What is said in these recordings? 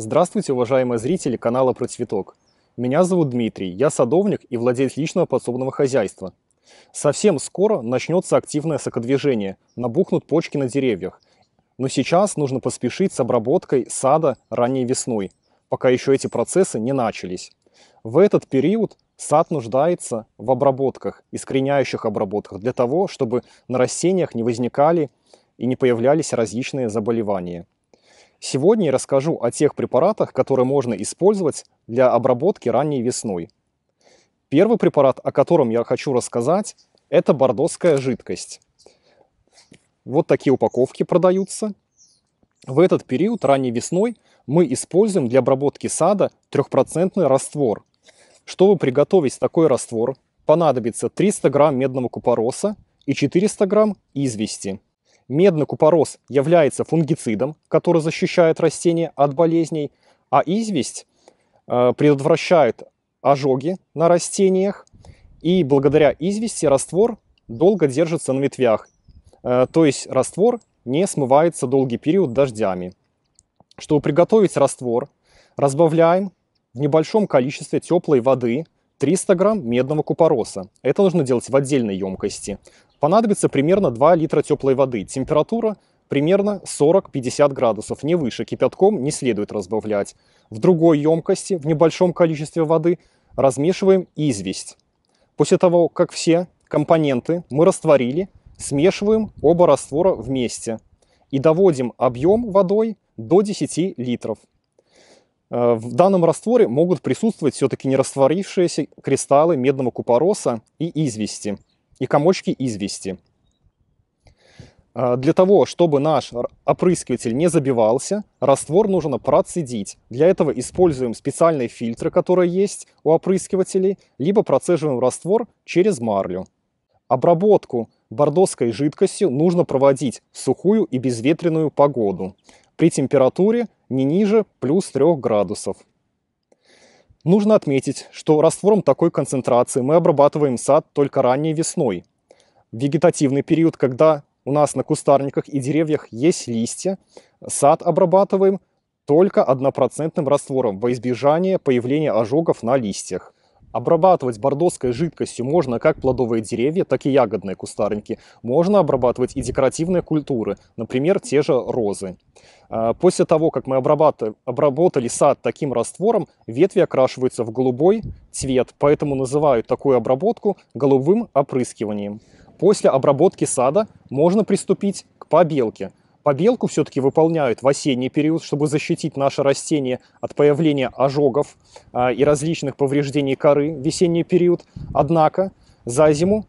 Здравствуйте, уважаемые зрители канала Про Цветок. Меня зовут Дмитрий, я садовник и владелец личного подсобного хозяйства. Совсем скоро начнется активное сокодвижение, набухнут почки на деревьях. Но сейчас нужно поспешить с обработкой сада ранней весной, пока еще эти процессы не начались. В этот период сад нуждается в обработках, искореняющих обработках, для того, чтобы на растениях не возникали и не появлялись различные заболевания. Сегодня я расскажу о тех препаратах, которые можно использовать для обработки ранней весной. Первый препарат, о котором я хочу рассказать, это бордоская жидкость. Вот такие упаковки продаются. В этот период, ранней весной, мы используем для обработки сада 3% раствор. Чтобы приготовить такой раствор, понадобится 300 грамм медного купороса и 400 грамм извести. Медный купорос является фунгицидом, который защищает растения от болезней, а известь э, предотвращает ожоги на растениях, и благодаря извести раствор долго держится на ветвях, э, то есть раствор не смывается долгий период дождями. Чтобы приготовить раствор, разбавляем небольшом количестве теплой воды 300 грамм медного купороса. Это нужно делать в отдельной емкости. Понадобится примерно 2 литра теплой воды. Температура примерно 40-50 градусов, не выше. Кипятком не следует разбавлять. В другой емкости, в небольшом количестве воды, размешиваем известь. После того, как все компоненты мы растворили, смешиваем оба раствора вместе и доводим объем водой до 10 литров. Э, в данном растворе могут присутствовать все-таки не растворившиеся кристаллы медного купороса и извести и комочки извести. А, для того, чтобы наш опрыскиватель не забивался, раствор нужно процедить. Для этого используем специальные фильтры, которые есть у опрыскивателей, либо процеживаем раствор через марлю. Обработку бордоской жидкостью нужно проводить в сухую и безветренную погоду при температуре не ниже плюс 3 градусов. Нужно отметить, что раствором такой концентрации мы обрабатываем сад только ранней весной. В вегетативный период, когда у нас на кустарниках и деревьях есть листья, сад обрабатываем только однопроцентным раствором во избежание появления ожогов на листьях. Обрабатывать бордоской жидкостью можно как плодовые деревья, так и ягодные кустарники. Можно обрабатывать и декоративные культуры, например, те же розы. А, после того, как мы обработали сад таким раствором, ветви окрашиваются в голубой цвет, поэтому называют такую обработку голубым опрыскиванием. После обработки сада можно приступить к побелке. Побелку все-таки выполняют в осенний период, чтобы защитить наше растение от появления ожогов э, и различных повреждений коры в весенний период. Однако за зиму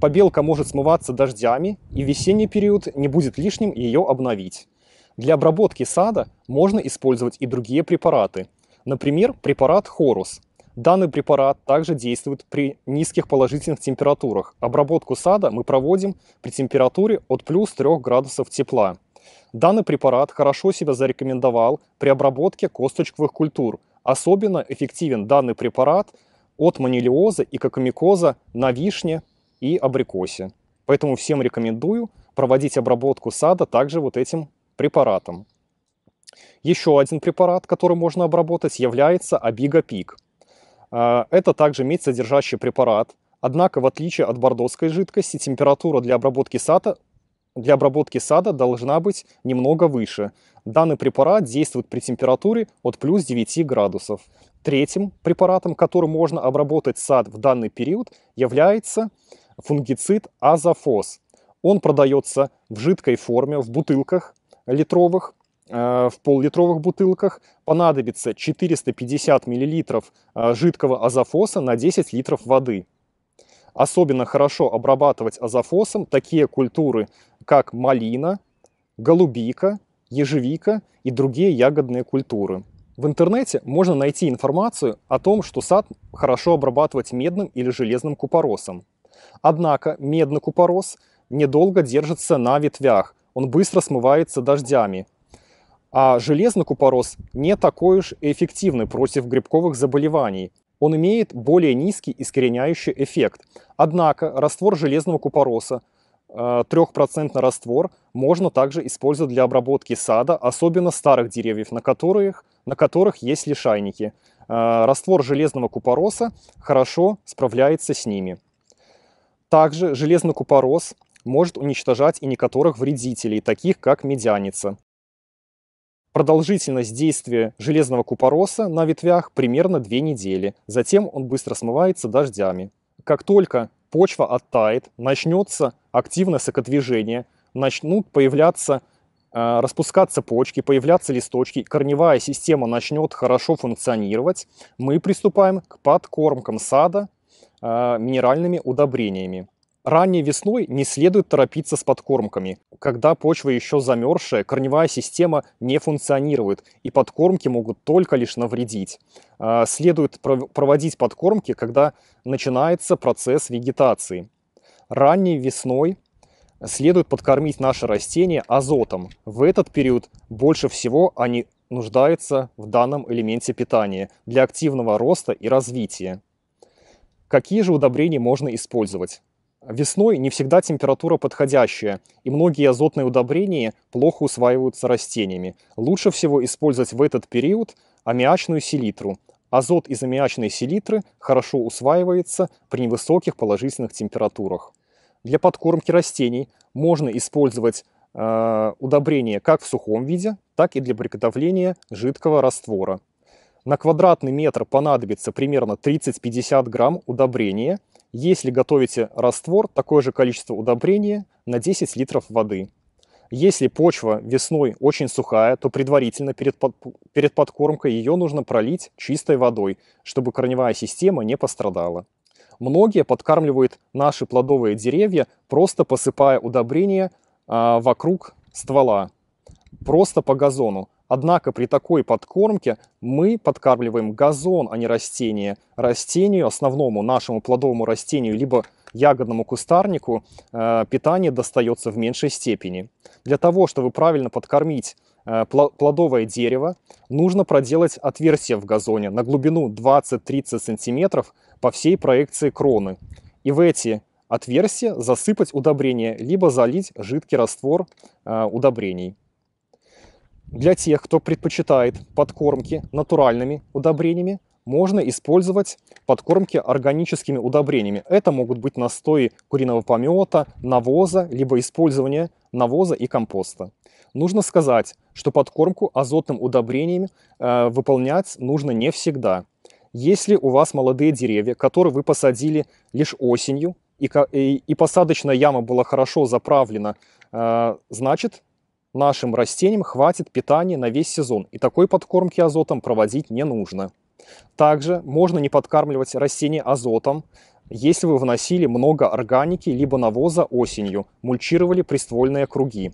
побелка может смываться дождями, и в весенний период не будет лишним ее обновить. Для обработки сада можно использовать и другие препараты. Например, препарат Хорус. Данный препарат также действует при низких положительных температурах. Обработку сада мы проводим при температуре от плюс 3 градусов тепла. Данный препарат хорошо себя зарекомендовал при обработке косточковых культур. Особенно эффективен данный препарат от манилиоза и кокомикоза на вишне и абрикосе. Поэтому всем рекомендую проводить обработку сада также вот этим препаратом. Еще один препарат, который можно обработать, является Абигапик. А, это также медь содержащий препарат, однако в отличие от бордоской жидкости температура для обработки сада для обработки сада должна быть немного выше. Данный препарат действует при температуре от плюс 9 градусов. Третьим препаратом, которым можно обработать сад в данный период, является фунгицид азофос. Он продается в жидкой форме, в бутылках литровых, э, в поллитровых бутылках. Понадобится 450 мл э, жидкого азофоса на 10 литров воды. Особенно хорошо обрабатывать азофосом такие культуры, как малина, голубика, ежевика и другие ягодные культуры. В интернете можно найти информацию о том, что сад хорошо обрабатывать медным или железным купоросом. Однако медный купорос недолго держится на ветвях, он быстро смывается дождями. А железный купорос не такой уж эффективный против грибковых заболеваний, он имеет более низкий искореняющий эффект. Однако раствор железного купороса 3% раствор можно также использовать для обработки сада, особенно старых деревьев, на которых, на которых есть лишайники. Раствор железного купороса хорошо справляется с ними. Также железный купорос может уничтожать и некоторых вредителей, таких как медяница. Продолжительность действия железного купороса на ветвях примерно 2 недели. Затем он быстро смывается дождями. Как только почва оттает, начнется активное сокодвижение, начнут появляться, э, распускаться почки, появляться листочки, корневая система начнет хорошо функционировать, мы приступаем к подкормкам сада э, минеральными удобрениями. Ранней весной не следует торопиться с подкормками. Когда почва еще замерзшая, корневая система не функционирует, и подкормки могут только лишь навредить. А, следует проводить подкормки, когда начинается процесс вегетации. Ранней весной следует подкормить наши растения азотом. В этот период больше всего они нуждаются в данном элементе питания для активного роста и развития. Какие же удобрения можно использовать? Весной не всегда температура подходящая, и многие азотные удобрения плохо усваиваются растениями. Лучше всего использовать в этот период аммиачную селитру. Азот из аммиачной селитры хорошо усваивается при невысоких положительных температурах. Для подкормки растений можно использовать э, удобрения как в сухом виде, так и для приготовления жидкого раствора. На квадратный метр понадобится примерно 30-50 грамм удобрения – если готовите раствор, такое же количество удобрения на 10 литров воды. Если почва весной очень сухая, то предварительно перед, под, перед подкормкой ее нужно пролить чистой водой, чтобы корневая система не пострадала. Многие подкармливают наши плодовые деревья, просто посыпая удобрения а, вокруг ствола, просто по газону. Однако при такой подкормке мы подкармливаем газон, а не растение. Растению, основному нашему плодовому растению, либо ягодному кустарнику э, питание достается в меньшей степени. Для того, чтобы правильно подкормить э, плодовое дерево, нужно проделать отверстие в газоне на глубину 20-30 см по всей проекции кроны. И в эти отверстия засыпать удобрения, либо залить жидкий раствор э, удобрений. Для тех, кто предпочитает подкормки натуральными удобрениями, можно использовать подкормки органическими удобрениями. Это могут быть настои куриного помета, навоза, либо использование навоза и компоста. Нужно сказать, что подкормку азотным удобрениями э, выполнять нужно не всегда. Если у вас молодые деревья, которые вы посадили лишь осенью, и, и, и посадочная яма была хорошо заправлена, э, значит нашим растениям хватит питания на весь сезон, и такой подкормки азотом проводить не нужно. Также можно не подкармливать растения азотом, если вы вносили много органики либо навоза осенью, мульчировали приствольные круги.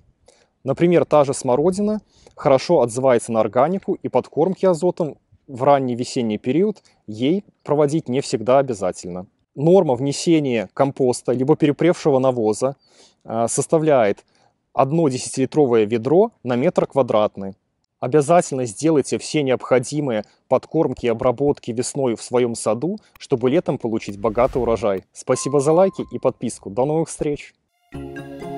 Например, та же смородина хорошо отзывается на органику, и подкормки азотом в ранний весенний период ей проводить не всегда обязательно. Норма внесения компоста либо перепревшего навоза э, составляет одно десятилитровое ведро на метр квадратный. Обязательно сделайте все необходимые подкормки и обработки весной в своем саду, чтобы летом получить богатый урожай. Спасибо за лайки и подписку. До новых встреч! Thank you